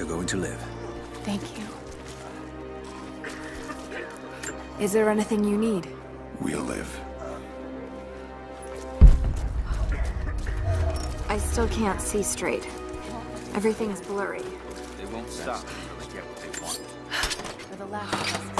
You're going to live. Thank you. Is there anything you need? We'll live. I still can't see straight. Everything's blurry. They won't stop until they get what they want. For the last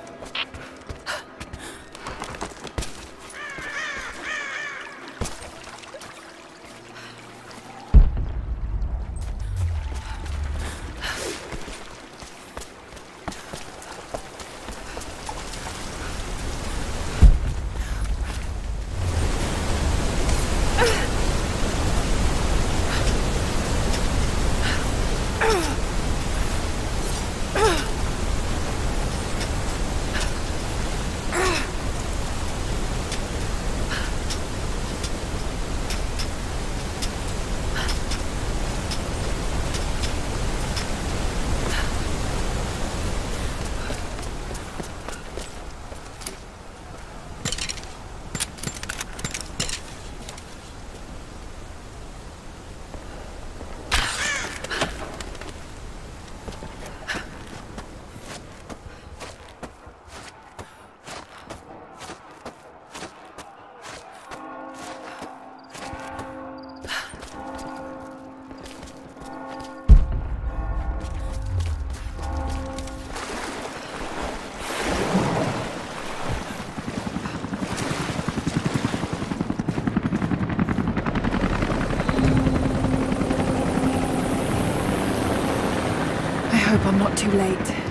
Hope I'm not too late.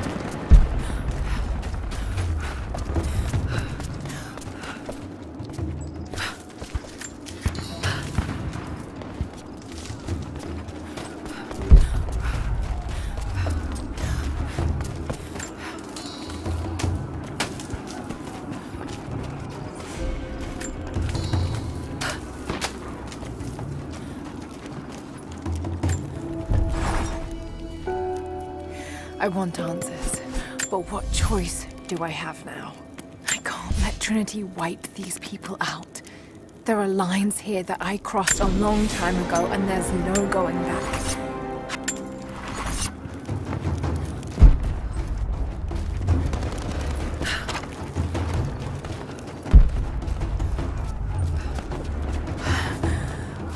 want answers, but what choice do I have now? I can't let Trinity wipe these people out. There are lines here that I crossed a long time ago, and there's no going back.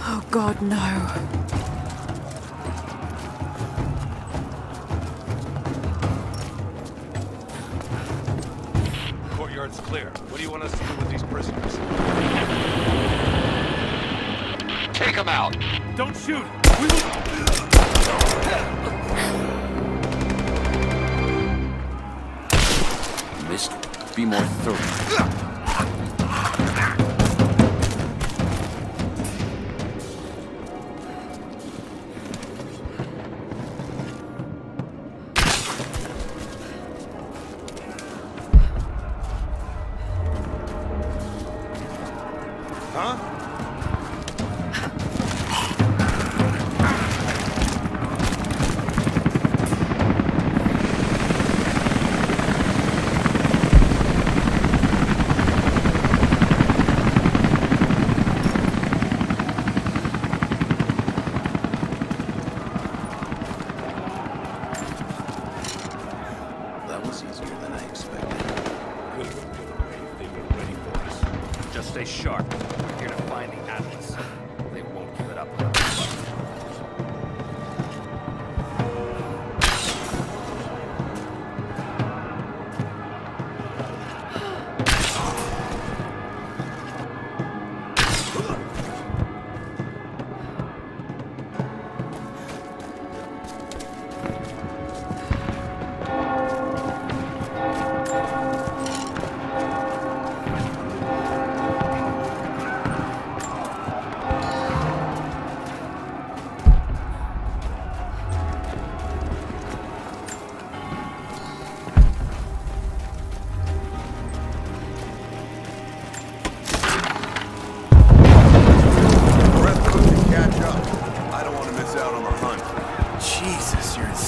Oh God, no. Take them out! Don't shoot! We will... Missed. Be more thorough.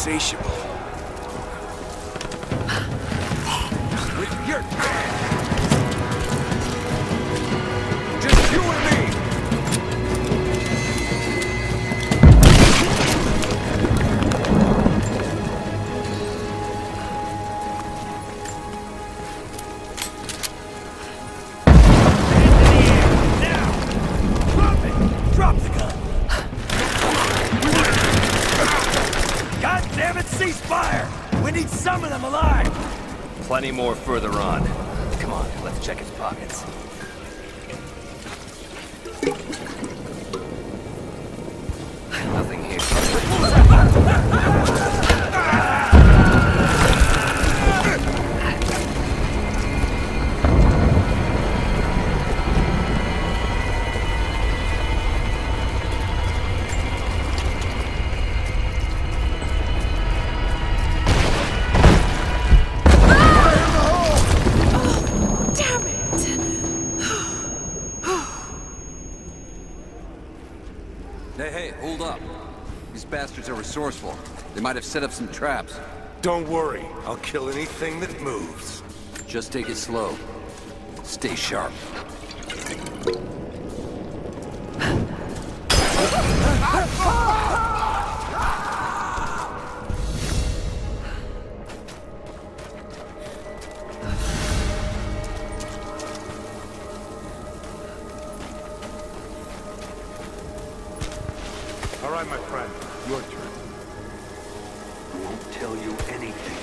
Insatiable. Cease fire! We need some of them alive! Plenty more further on. Come on, let's check his pockets. Bastards are resourceful. They might have set up some traps. Don't worry. I'll kill anything that moves. Just take it slow. Stay sharp. All right, my friend. Your turn. I won't tell you anything.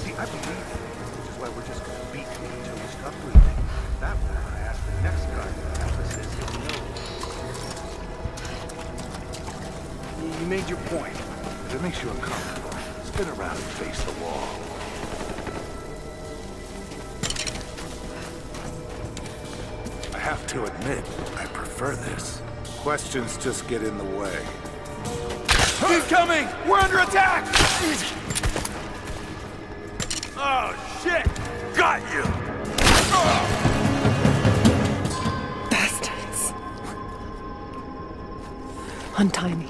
See, I believe you, which is why we're just gonna beat you until you stop breathing. That way, I ask the next guy what Atlas is, he'll know. You made your point. If it makes you uncomfortable, spin around and face the wall. I have to admit, I prefer this. Questions just get in the way. He's coming! We're under attack! Oh, shit! Got you! Bastards. Untie me.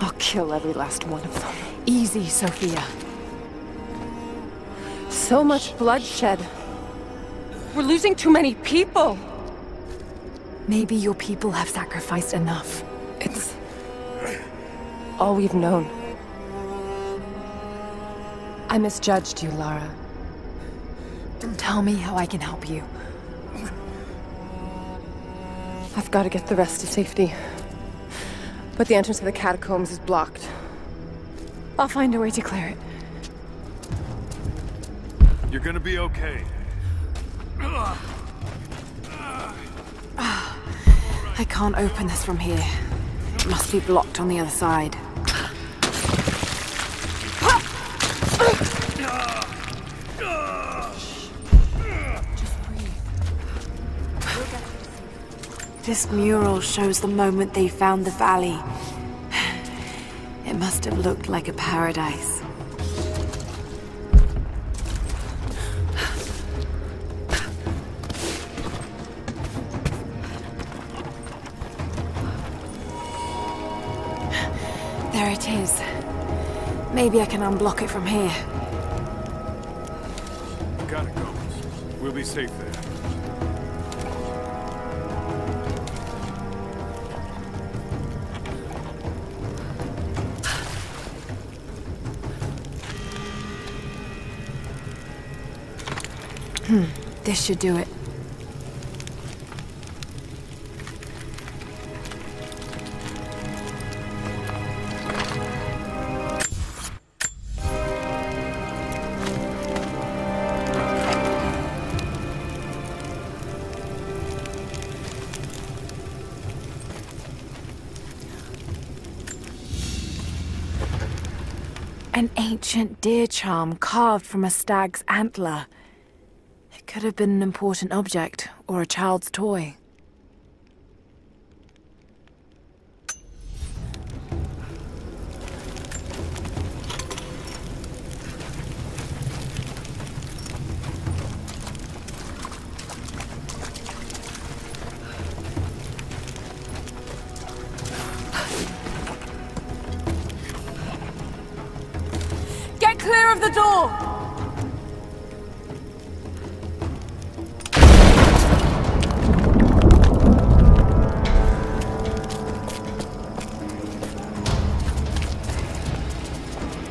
I'll kill every last one of them. Easy, Sofia. So much bloodshed. We're losing too many people. Maybe your people have sacrificed enough. All we've known. I misjudged you, Lara. Tell me how I can help you. I've got to get the rest to safety. But the entrance to the catacombs is blocked. I'll find a way to clear it. You're gonna be okay. I can't open this from here. It must be blocked on the other side. This mural shows the moment they found the valley. It must have looked like a paradise. There it is. Maybe I can unblock it from here. Catacombs. We'll be safe there. Hmm. This should do it. An ancient deer charm carved from a stag's antler. Could have been an important object or a child's toy.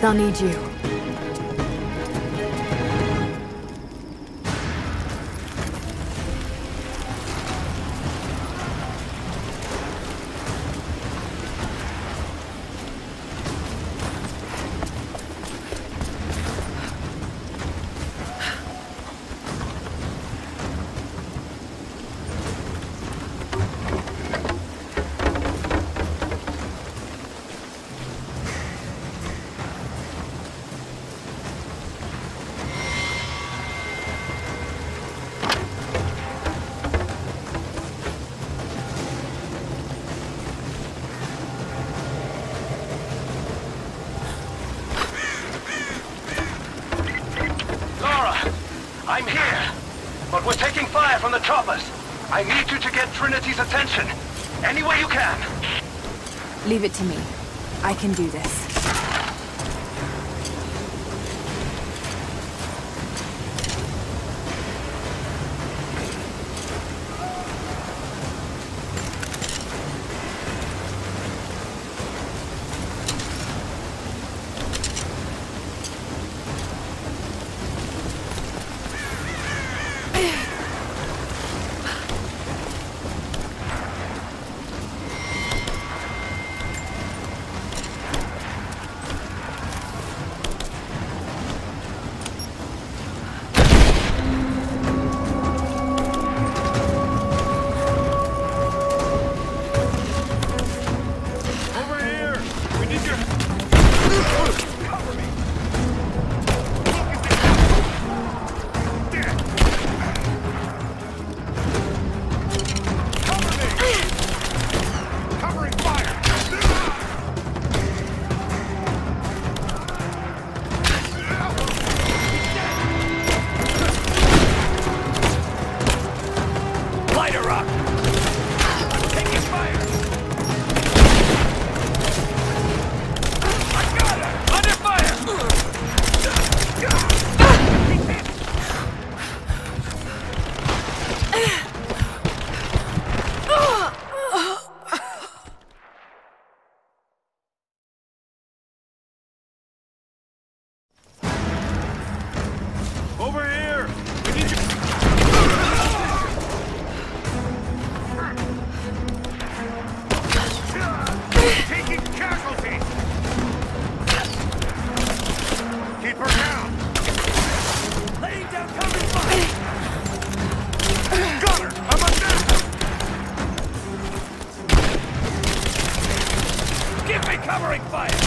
They'll need you. The choppers. I need you to get Trinity's attention. Any way you can. Leave it to me. I can do this. fire!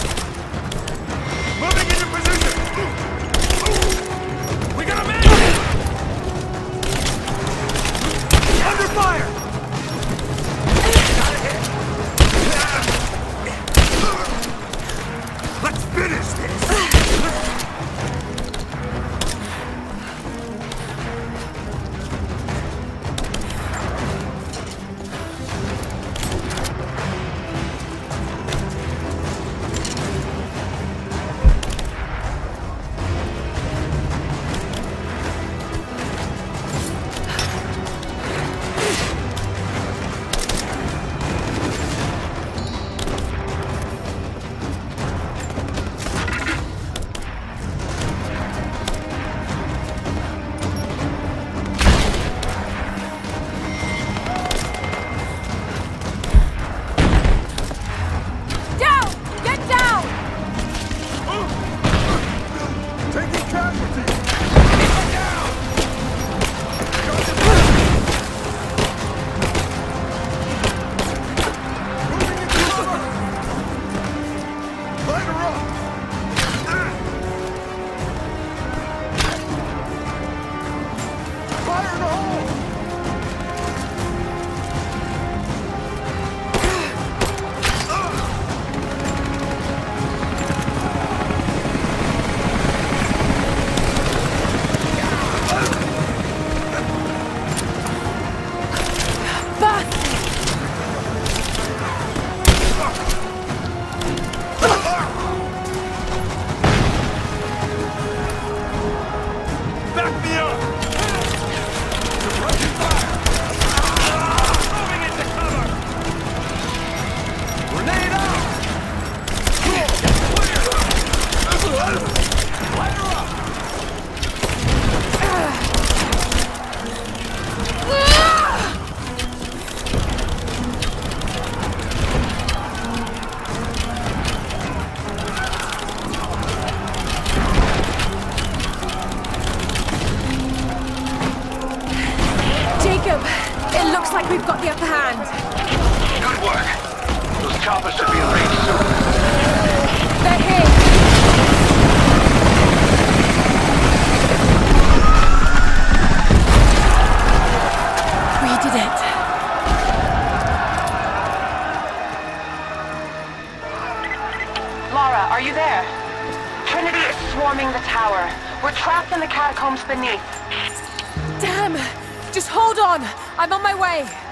Looks like we've got the upper hand. Good work. Those choppers should be in range soon. They're here. We did it. Lara, are you there? Trinity is swarming the tower. We're trapped in the catacombs beneath. Just hold on. I'm on my way.